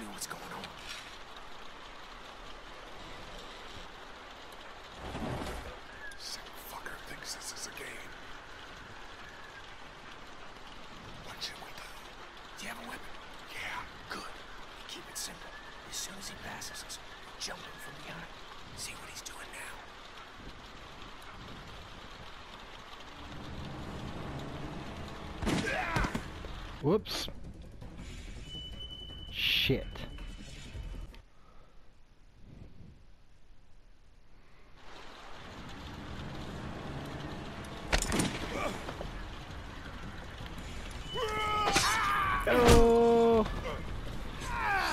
me what's going on. Sick fucker thinks this is a game. What should we do? Do you have a weapon? Yeah, Good. Keep it simple. As soon as he passes us, jump him from behind. See what he's doing now. Whoops. Shit. Oh!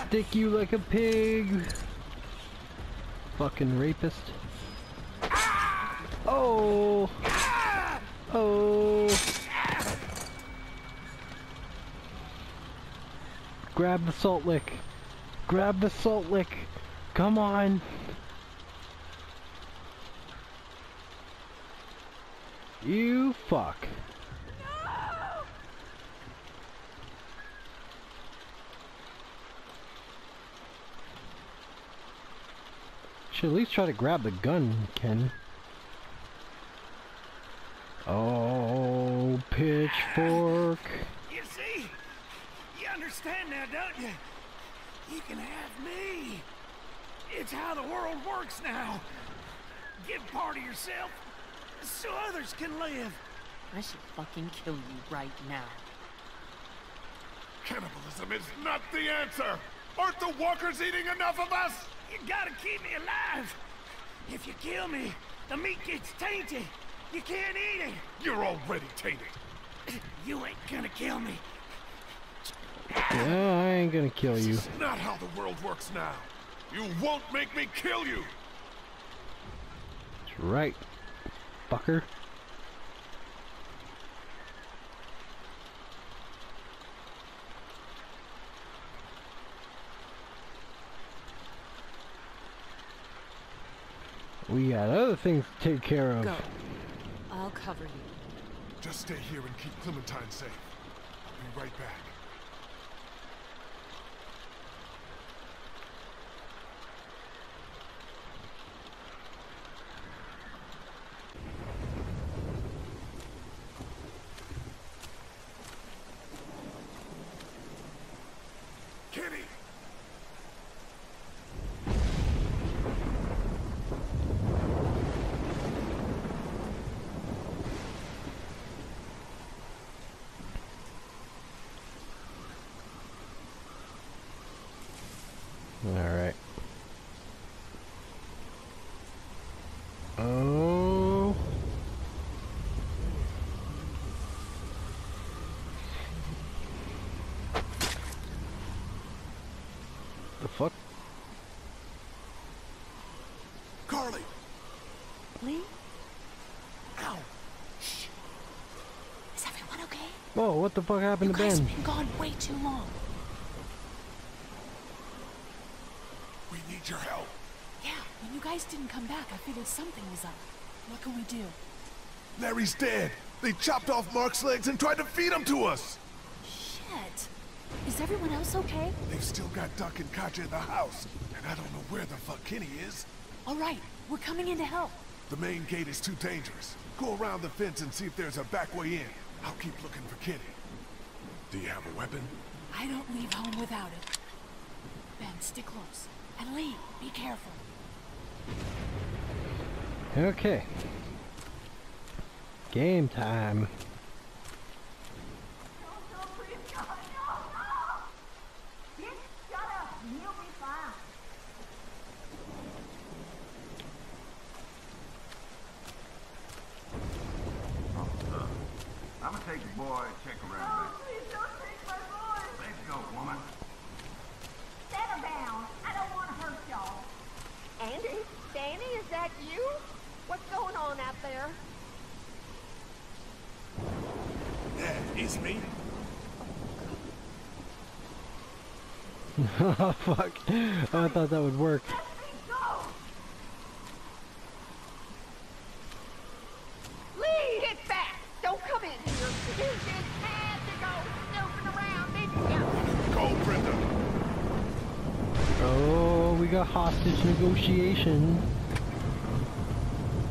Stick you like a pig. Fucking rapist. Oh! Oh! Grab the salt lick. Grab the salt lick. Come on. You fuck. Should at least try to grab the gun, Ken. Oh, pitchfork. You understand now, don't you? You can have me. It's how the world works now. Give part of yourself so others can live. I should fucking kill you right now. Cannibalism is not the answer! Aren't the walkers eating enough of us? You gotta keep me alive. If you kill me, the meat gets tainted. You can't eat it. You're already tainted. You ain't gonna kill me. Yeah, I ain't gonna kill you. This is not how the world works now. You won't make me kill you! That's right, fucker. We got other things to take care of. Go. I'll cover you. Just stay here and keep Clementine safe. I'll be right back. Alright. Oh. The fuck? Carley! Lee? Ow. Shh. Is everyone okay? Whoa, what the fuck happened You to guys Ben? have been gone way too long. We need your help. Yeah, when you guys didn't come back, I figured something was up. What can we do? Larry's dead. They chopped off Mark's legs and tried to feed him to us. Shit. Is everyone else okay? They've still got Duck and Katjaa in the house, and I don't know where the fuck Kenny is. All right, we're coming in to help. The main gate is too dangerous. Go around the fence and see if there's a back way in. I'll keep looking for Kenny. Do you have a weapon? I don't leave home without it. Ben, stick close. And Lee, be careful. Okay. Game time. I'm gonna take the boy check around there. Please don't take my boy. Let's go, woman. Settle down. I don't want to hurt y'all. Andy? Danny, is that you? What's going on out there? Yeah, it's me. oh fuck. I thought that would work. Let me go. Lee, get back! Don't come in here. You just had to go snooping around, didn't you? Go, Brenda. We got hostage negotiation.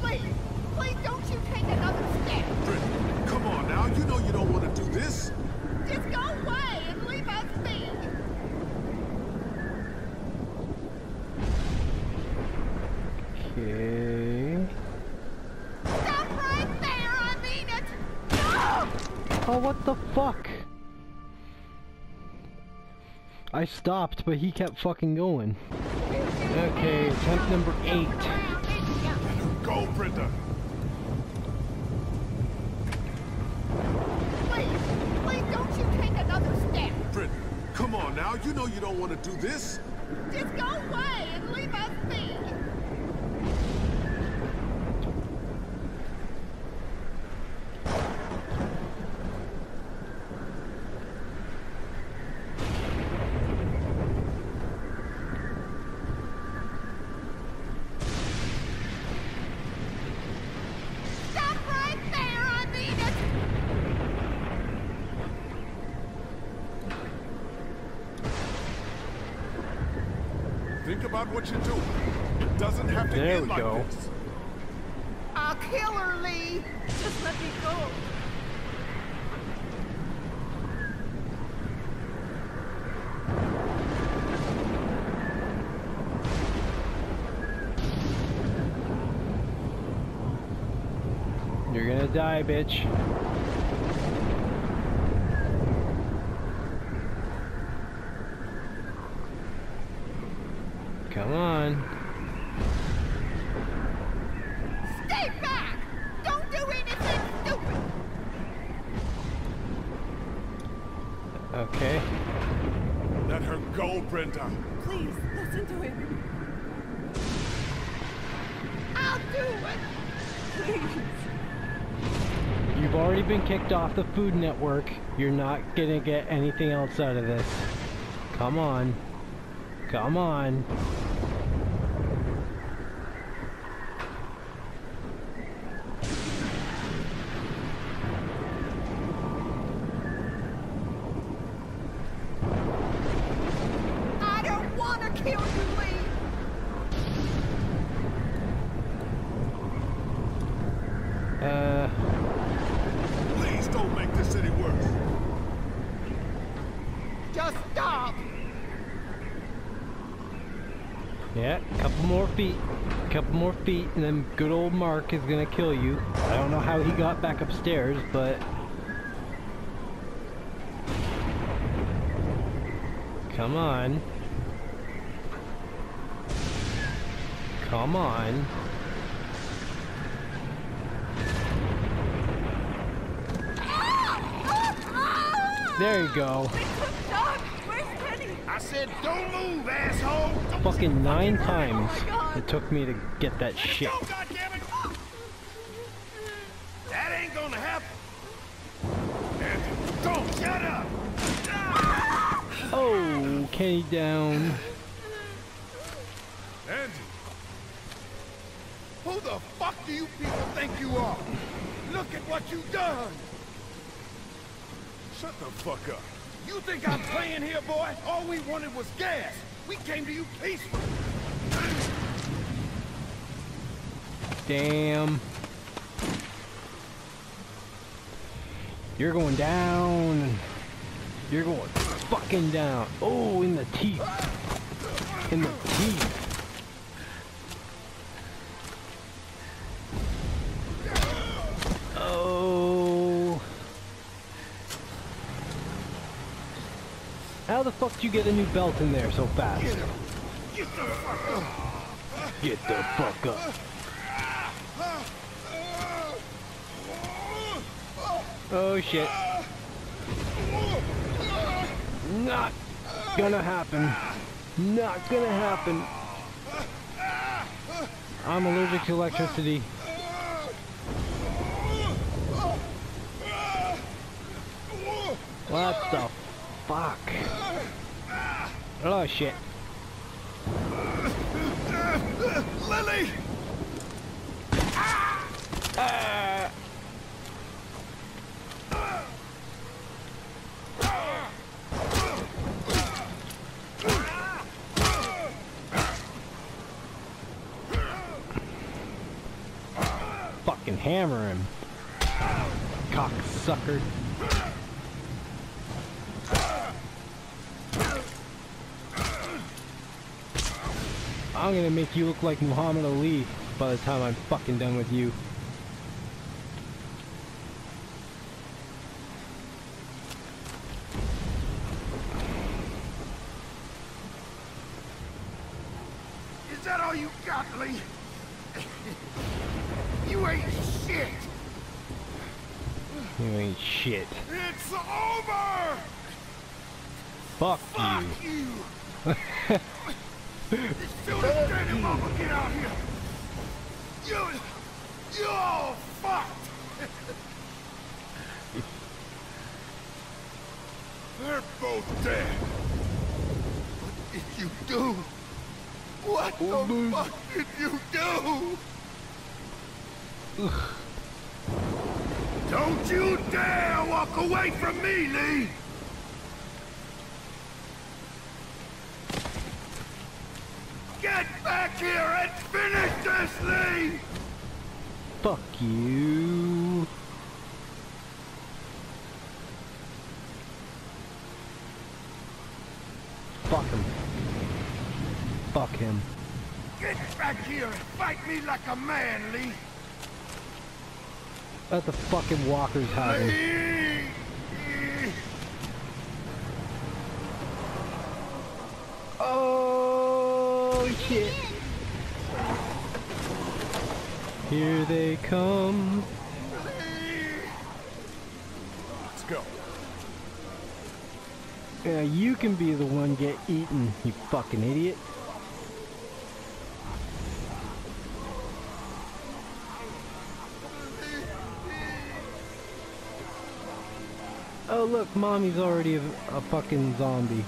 Please, please don't you take another step. Brittany, come on now. You know you don't want to do this. Just go away and leave us be. Okay. Stop right there, I mean it. No! Oh, what the fuck? I stopped, but he kept fucking going. Okay, attempt number eight. Go, Brenda. Please, please don't you take another step. Brittany, come on now. You know you don't want to do this. Just go away and leave us be. Stop right there, I mean it. Think about what you're doing. It doesn't have to There end we like go. this. I'll kill her, Lee. Just let me go. You're gonna die, bitch. Come on. Stay back! Don't do anything stupid! Okay. Let her go, Brenda. Please, listen to him. I'll do it! Please. You've already been kicked off the Food Network. You're not gonna get anything else out of this. Come on. Come on. I don't want to kill you, Lee! Uh, Please don't make this any worse. Just stop! yeah, couple more feet. Couple more feet, and then good old Mark is gonna kill you. I don't know how he got back upstairs, but... Come on. Come on. There you go. Doc, where's Penny? I said, don't move, asshole! Don't Fucking nine Hurry, oh times it took me to get that shit. Go, goddammit! That ain't gonna happen. Andy, don't shut up! Oh, Kenny down. Andy, Who the fuck do you people think you are? Look at what you've done! Shut the fuck up. You think I'm playing here, boy? All we wanted was gas. We came to you peacefully. Damn. You're going down. You're going fucking down. Oh, in the teeth. In the teeth. Oh. How the fuck did you get a new belt in there so fast? Get the fuck up! Get the fuck up. Oh shit. Not gonna happen. Not gonna happen. I'm allergic to electricity. What the fuck? Oh shit. Lilly! Uh. Fucking hammer him. Cocksucker. I'm gonna make you look like Muhammad Ali by the time I'm fucking done with you. Is that all you got, Lee? you ain't shit! You ain't shit. It's over! Fuck Fuck you. you! get out here! You... You all fucked! They're both dead. What did you do? What the fuck did you do? Don't you dare walk away from me, Lee! Get back here and finish this, Lee! Fuck you. Fuck him. Fuck him. Get back here and fight me like a man, Lee! Let the fucking walkers him. Oh shit. Here they come. Let's go. Yeah, you can be the one get eaten, you fucking idiot. Oh look, mommy's already a, a fucking zombie.